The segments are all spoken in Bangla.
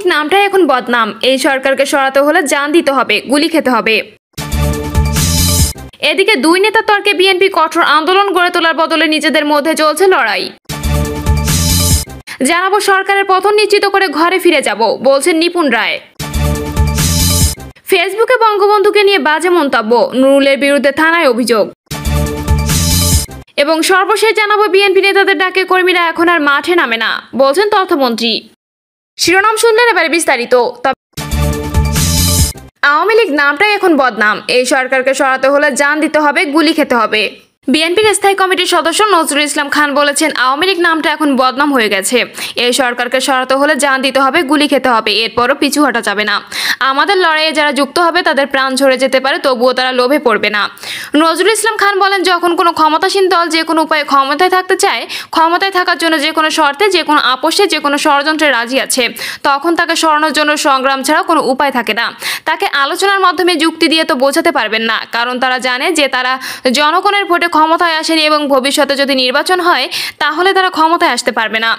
লীগ নামটাই এখন বদনাম। এই সরকারকে সরাতে হলে জান দিতে হবে, গুলি খেতে হবে। এদিকে দুই নেতা তর্কে বিএনপি কঠোর আন্দোলন গড়ে তোলার বদলে নিজেদের মধ্যে চলছে লড়াই। জানাব সরকারের পতন নিশ্চিত করে ঘরে ফিরে যাব, বলছেন নিপুণ রায়। ফেসবুকে বঙ্গবন্ধুকে নিয়ে বাজে মন্তব্য, নুরুলের বিরুদ্ধে থানায় অভিযোগ। এবং সর্বশেষ জানাব বিএনপি নেতাদের ডাকে কর্মীরা এখন আর মাঠে নামে না, বলছেন তথ্যমন্ত্রী। শিরোনাম শুনলেন এবারে বিস্তারিত। আওয়ামী লীগ নামটাই এখন বদনাম। এই সরকারকে সরাতে হলে জান দিতে হবে, গুলি খেতে হবে। বিএনপির স্থায়ী কমিটির সদস্য নজরুল ইসলাম খান বলেছেন, আওয়ামী লীগ নামটা এখন বদনাম হয়ে গেছে। এই সরকারকে সরাতে হলে জান দিতে হবে, গুলি খেতে হবে, এরপরও পিছু হটা যাবে না। আমাদের লড়াইয়ে যারা যুক্ত হবে, তাদের প্রাণ ঝরে যেতে পারে, তবুও তারা লোভে পড়বে না। নজরুল ইসলাম খান বলেন, যখন কোনো ক্ষমতাসীন দল যে কোনো উপায়ে ক্ষমতায় থাকতে চায়, ক্ষমতায় থাকার জন্য যে কোনো শর্তে, যে কোনো আপোষে, যে কোনো ষড়যন্ত্রে রাজি আছে। তখন তাকে সরানোর জন্য সংগ্রাম ছাড়া কোনো উপায় থাকে না। তাকে আলোচনার মাধ্যমে যুক্তি দিয়ে তো বোঝাতে পারবেন না, কারণ তারা জানে যে তারা জনগণের ভোটে ক্ষমতায় আসেনি এবং ভবিষ্যতে যদি নির্বাচন হয়, তাহলে তারা ক্ষমতায় আসতে পারবে না।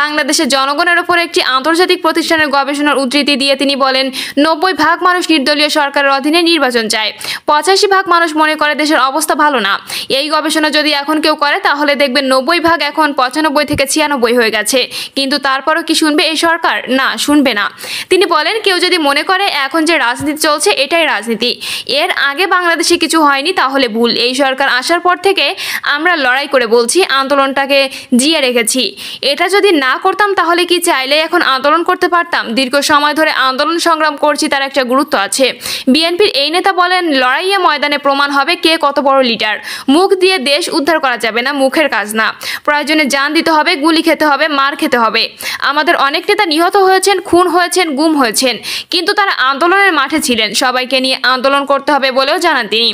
বাংলাদেশের জনগণের ওপর একটি আন্তর্জাতিক প্রতিষ্ঠানের গবেষণার উদ্ধৃতি দিয়ে তিনি বলেন, নব্বই ভাগ মানুষ নির্দলীয় সরকারের অধীনে নির্বাচন চায়। পঁচাশি ভাগ মানুষ মনে করে দেশের অবস্থা ভালো না। এই গবেষণা যদি এখন কেউ করে, তাহলে দেখবেন নব্বই ভাগ এখন পঁচানব্বই থেকে ছিয়ানব্বই হয়ে গেছে। কিন্তু তারপরও কি শুনবে এই সরকার? না, শুনবে না। তিনি বলেন, কেউ যদি মনে করে, এখন যে রাজনীতি চলছে, এটাই রাজনীতি। এর আগে বাংলাদেশে কিছু হয়নি, তাহলে ভুল। এই সরকার আসার পর থেকে আমরা লড়াই করে বলছি, আন্দোলনটাকে জিয়ে রেখেছি। এটা যদি না করতাম তাহলে কি চাইলে এখন আন্দোলন করতে পারতাম? দীর্ঘ সময় ধরে আন্দোলন সংগ্রাম করছি তার একটা গুরুত্ব আছে। বিএনপির এই নেতা বলেন, লড়াইয়ে ময়দানে প্রমাণ হবে কে কত বড় লিডার মুখ দিয়ে দেশ উদ্ধার করা যাবে না, মুখের কাজ না। প্রয়োজনে জান দিতে হবে, গুলি খেতে হবে, মার খেতে হবে। আমাদের অনেক নেতা নিহত হয়েছেন, খুন হয়েছেন, গুম হয়েছেন। কিন্তু তারা আন্দোলনের মাঠে ছিলেন। সবাইকে নিয়ে আন্দোলন করতে হবে বলেও জানান তিনি।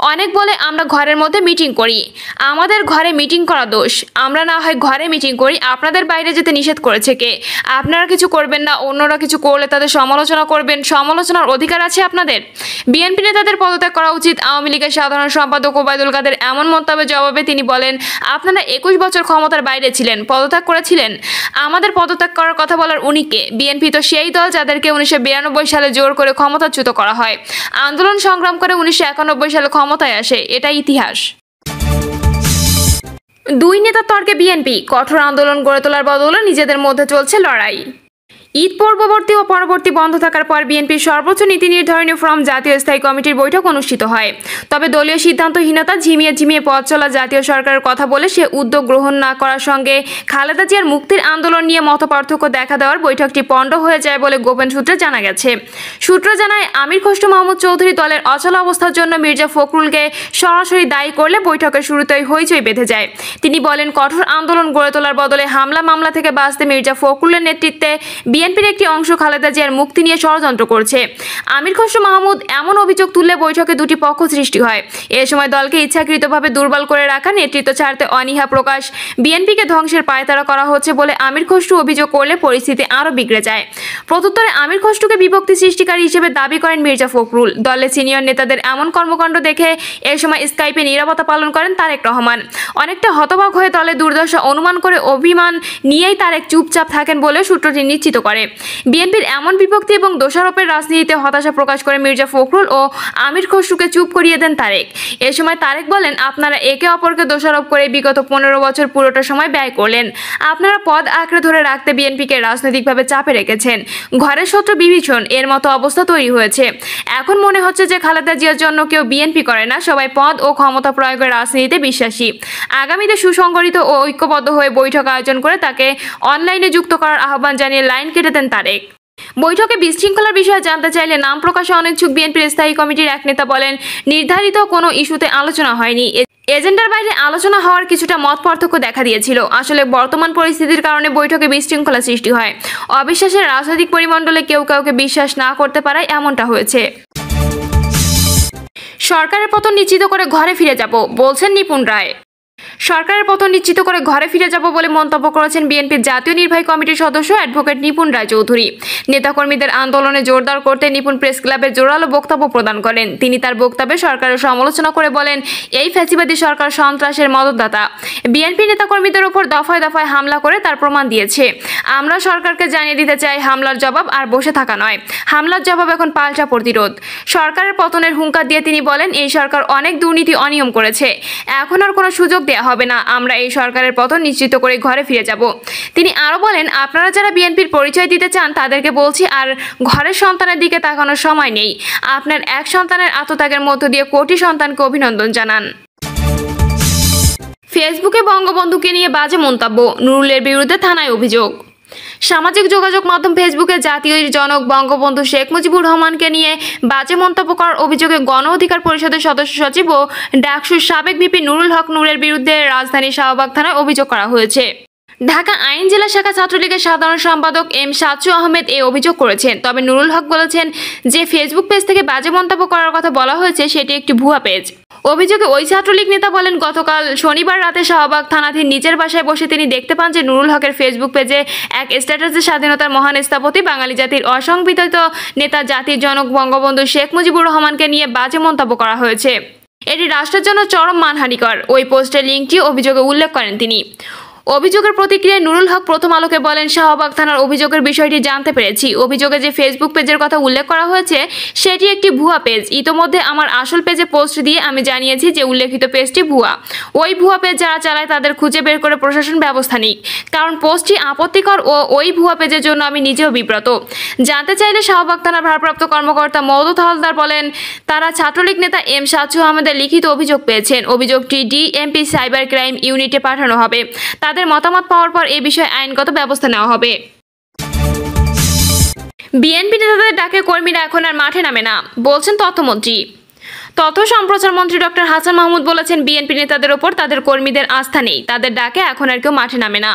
অনেক বলে আমরা ঘরের মধ্যে মিটিং করি। আমাদের ঘরে মিটিং করা দোষ। আমরা না হয় ঘরে মিটিং করি, আপনাদের বাইরে যেতে নিষেধ করেছে কে? আপনারা কিছু করবেন না, অন্যরা কিছু করলে তাদের সমালোচনা করবেন। সমালোচনার অধিকার আছে আপনাদের? বিএনপি নেতাদের পদত্যাগ করা উচিত। আওয়ামী লীগের সাধারণ সম্পাদক ওবায়দুল কাদের এমন মন্তব্যের জবাবে তিনি বলেন, আপনারা একুশ বছর ক্ষমতার বাইরে ছিলেন, পদত্যাগ করেছিলেন। আমাদের পদত্যাগ করার কথা বলার উনিকে বিএনপি তো সেই দল যাদেরকে উনিশশো বিরানব্বই সালে জোর করে ক্ষমতাচ্যুত করা হয়। আন্দোলন সংগ্রাম করে উনিশশো একানব্বই সালে ক্ষমতায় আসে এটা ইতিহাস। দুই নেতা তর্কে বিএনপি, কঠোর আন্দোলন গড়ে তোলার বদলে নিজেদের মধ্যে চলছে লড়াই। ঈদ পূর্ববর্তী ও পরবর্তী বন্ধ থাকার পর বিএনপির সর্বোচ্চ নীতি নির্ধারণী ফ্রম জাতীয় স্থায়ী কমিটির বৈঠক অনুষ্ঠিত হয়। তবে দলীয় সিদ্ধান্তহীনতা ঝিমিয়ে ঝিমিয়ে পথ চলা জাতীয় সরকারের কথা বলে সে উদ্যোগ গ্রহণ না করার সঙ্গে খালেদা জিয়ার মুক্তির আন্দোলন নিয়ে মতপার্থক্য দেখা দেওয়ার বৈঠকটি পণ্ড হয়ে যায় বলে গোপন সূত্রে জানা গেছে। সূত্র জানায়, আমির খসরু মাহমুদ চৌধুরী দলের অচল অবস্থার জন্য মির্জা ফখরুলকে সরাসরি দায়ী করলে বৈঠকের শুরুতেই হইচই বেঁধে যায়। তিনি বলেন, কঠোর আন্দোলন গড়ে তোলার বদলে হামলা মামলা থেকে বাঁচতে মির্জা ফখরুলের নেতৃত্বে বিএনপির একটি অংশ খালেদা জিয়ার মুক্তি নিয়ে ষড়যন্ত্র করছে। আমির খসরু মাহমুদ এমন অভিযোগ তুললে বৈঠকে দুটি পক্ষ সৃষ্টি হয়। এ সময় দলকে ইচ্ছাকৃতভাবে দুর্বল করে রাখা, নেতৃত্ব ছাড়তে অনীহা প্রকাশ, বিএনপিকে ধ্বংসের পায়তারা করা হচ্ছে বলে আমির খসরু অভিযোগ করলে পরিস্থিতি আরও বিগড়ে যায়। প্রত্যুত্তরে আমির খসরুকে বিভক্তি সৃষ্টিকারী হিসেবে দাবি করেন মির্জা ফখরুল। দলের সিনিয়র নেতাদের এমন কর্মকাণ্ড দেখে এ সময় স্কাইপে নিরাপত্তা পালন করেন তারেক রহমান। অনেকটা হতবাক হয়ে দলে দুর্দশা অনুমান করে অভিমান নিয়েই তারেক চুপচাপ থাকেন বলে সূত্রটি নিশ্চিত করে। বিএনপির এমন বিভক্তি এবং দোষারোপের রাজনীতিতে হতাশা প্রকাশ করে মির্জা ফখরুল ও আমির খসরুকে চুপ করিয়ে দেন তারেক। এ সময় তারেক বলেন, আপনারা একে অপরকে দোষারোপ করে বিগত পনেরো বছর পুরোটা সময় ব্যয় করলেন। আপনারা পদ আঁকড়ে ধরে রাখতে বিএনপিকে রাজনৈতিকভাবে চাপে রেখেছেন। ঘরের শত্রু বিভীষণ, এর মতো অবস্থা তৈরি হয়েছে। এখন মনে হচ্ছে যে খালেদা জিয়ার জন্য কেউ বিএনপি করে না, সবাই পদ ও ক্ষমতা প্রয়োগের রাজনীতিতে বিশ্বাসী। আগামীতে সুসংগঠিত ও ঐক্যবদ্ধ হয়ে বৈঠক আয়োজন করে তাকে অনলাইনে যুক্ত করার আহ্বান জানিয়ে লাইন কেটে দেন তারেক। বৈঠকে বিশৃঙ্খলার বিষয়ে জানতে চাইলে নাম প্রকাশে অনিচ্ছুক বিএনপির স্থায়ী কমিটির এক নেতা বলেন, নির্ধারিত কোনো ইস্যুতে আলোচনা হয়নি। এজেন্ডার বাইরে আলোচনা হওয়ার কিছুটা মত পার্থক্য দেখা দিয়েছিল। আসলে বর্তমান পরিস্থিতির কারণে বৈঠকে বিশৃঙ্খলা সৃষ্টি হয়। অবিশ্বাসের রাজনৈতিক পরিমণ্ডলে কেউ কাউকে বিশ্বাস না করতে পারায় এমনটা হয়েছে। সরকারের পতন নিশ্চিত করে ঘরে ফিরে যাব, বলছেন নিপুণ রায়। সরকারের পতন নিশ্চিত করে ঘরে ফিরে যাব বলে মন্তব্য করেছেন বিএনপির জাতীয় নির্বাহী কমিটির সদস্য অ্যাডভোকেট নিপুণ রায়চৌধুরী। নেতাকর্মীদের আন্দোলনে জোরদার করতে নিপুণ প্রেস ক্লাবে জোরালো বক্তব্য প্রদান করেন। তিনি তার বক্তব্যে সরকারের সমালোচনা করে বলেন, এই ফ্যাসিবাদী সরকার সন্ত্রাসের মদতদাতা। বিএনপি নেতাকর্মীদের ওপর দফায় দফায় হামলা করে তার প্রমাণ দিয়েছে। আমরা সরকারকে জানিয়ে দিতে চাই, হামলার জবাব আর বসে থাকা নয়। হামলার জবাব এখন পাল্টা প্রতিরোধ। সরকারের পতনের হুঙ্কার দিয়ে তিনি বলেন, এই সরকার অনেক দুর্নীতি অনিয়ম করেছে। এখন আর কোনো সুযোগ দেওয়া হবে না, আমরা এই সরকারের পতন নিশ্চিত করে ঘরে ফিরে যাব। তিনি আরও বলেন, আপনারা যারা বিএনপির পরিচয় দিতে চান, তাদেরকে বলছি, আর ঘরের সন্তানের দিকে তাকানোর সময় নেই। আপনার এক সন্তানের আত্মত্যাগের মধ্য দিয়ে কোটি সন্তানকে অভিনন্দন জানান। ফেসবুকে বঙ্গবন্ধুকে নিয়ে বাজে মন্তব্য, নুরুলের বিরুদ্ধে থানায় অভিযোগ। সামাজিক যোগাযোগ মাধ্যম ফেসবুকে জাতীয় জনক বঙ্গবন্ধু শেখ মুজিবুর রহমানকে নিয়ে বাজে মন্তব্য করার অভিযোগে গণ অধিকার পরিষদের সদস্য সচিব ও ডাকসুর সাবেক ভিপি নুরুল হক নুরের বিরুদ্ধে রাজধানী শাহবাগ থানায় অভিযোগ করা হয়েছে। ঢাকা আইন জেলা শাখা ছাত্রলীগের সাধারণ সম্পাদক এম সাচু আহমেদ এই অভিযোগ করেছেন। তবে নুরুল হক বলেছেন, যে ফেসবুক পেজ থেকে বাজে মন্তব্য করার কথা বলা হয়েছে, সেটি একটি ভুয়া পেজ অভিযোগে ওই ছাত্রলীগ নেতা বলেন, গতকাল শনিবার রাতে শাহবাগ থানাধীন নিজের বাসায় বসে তিনি দেখতে পান যে নুরুল হকের ফেসবুক পেজে এক স্ট্যাটাসে স্বাধীনতার মহান স্থাপতি বাঙালি জাতির অসংবিধিত নেতা, জাতির জনক বঙ্গবন্ধু শেখ মুজিবুর রহমানকে নিয়ে বাজে মন্তব্য করা হয়েছে। এটি রাষ্ট্রের জন্য চরম মানহানিকর। ওই পোস্টের লিঙ্কটি অভিযোগে উল্লেখ করেন তিনি। অভিযোগের প্রতিক্রিয়ায় নুরুল হক প্রথম আলোকে বলেন, শাহবাগ থানার অভিযোগের বিষয়টি জানতে পেরেছি। অভিযোগে যে ফেসবুক পেজের কথা উল্লেখ করা হয়েছে, সেটি একটি ভুয়া পেজ। ইতোমধ্যে আমার আসল পেজে পোস্ট দিয়ে আমি জানিয়েছি যে উল্লেখিত পেজটি ভুয়া। ওই ভুয়া পেজ যারা চালায়, তাদের খুঁজে বের করে প্রশাসন ব্যবস্থা নিক। কারণ পোস্টটি আপত্তিকর ও ওই ভুয়া পেজের জন্য আমি নিজেও বিব্রত। জানতে চাইলে শাহবাগ থানার ভারপ্রাপ্ত কর্মকর্তা মওদুদ হালদার বলেন, তারা ছাত্রলীগ নেতা এম সাচু আহমেদের লিখিত অভিযোগ পেয়েছেন। অভিযোগটি ডিএমপি সাইবার ক্রাইম ইউনিটে পাঠানো হবে। তাদের মতামত পাওয়ার পর এ বিষয়ে আইনগত ব্যবস্থা নেওয়া হবে। বিএনপি নেতাদের ডাকে কর্মীরা এখন আর মাঠে নামে না, বলছেন তথ্যমন্ত্রী। তথ্য সম্প্রচার মন্ত্রী ডক্টর হাসান মাহমুদ বলেছেন, বিএনপি নেতাদের ওপর তাদের কর্মীদের আস্থা নেই। তাদের ডাকে এখন আর কেউ মাঠে নামে না।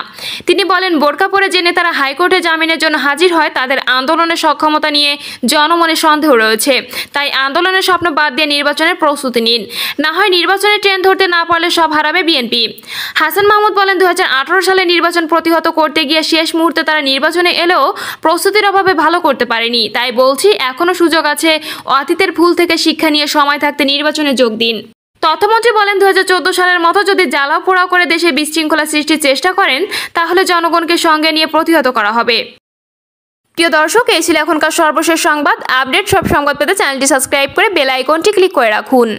তিনি বলেন, বোরকা পরে যে নেতারা হাইকোর্টে জামিনের জন্য হাজির হয়, তাদের আন্দোলনের সক্ষমতা নিয়ে জনমনে সন্দেহ রয়েছে। তাই আন্দোলনের স্বপ্ন বাদ দিয়ে নির্বাচনের প্রস্তুতি নিন। না হয় নির্বাচনে ট্রেন ধরতে না পারলে সব হারাবে বিএনপি। হাসান মাহমুদ বলেন দু হাজার আঠারো সালে নির্বাচন প্রতিহত করতে গিয়ে শেষ মুহূর্তে তারা নির্বাচনে এলেও প্রস্তুতির অভাবে ভালো করতে পারেনি। তাই বলছি এখনও সুযোগ আছে, অতীতের ভুল থেকে শিক্ষা নিয়ে সময় থাকতে নির্বাচনে যোগ দিন। তথ্যমন্ত্রী বলেন দু হাজার চোদ্দ সালের মতো যদি জ্বালাও পোড়াও করে দেশে বিশৃঙ্খলা সৃষ্টির চেষ্টা করেন, তাহলে জনগণকে সঙ্গে নিয়ে প্রতিহত করা হবে। প্রিয় দর্শক, এই ছিল এখনকার সর্বশেষ সংবাদ। আপডেট সব সংবাদ পেতে চ্যানেলটি সাবস্ক্রাইব করে বেল আইকনটি ক্লিক করে রাখুন।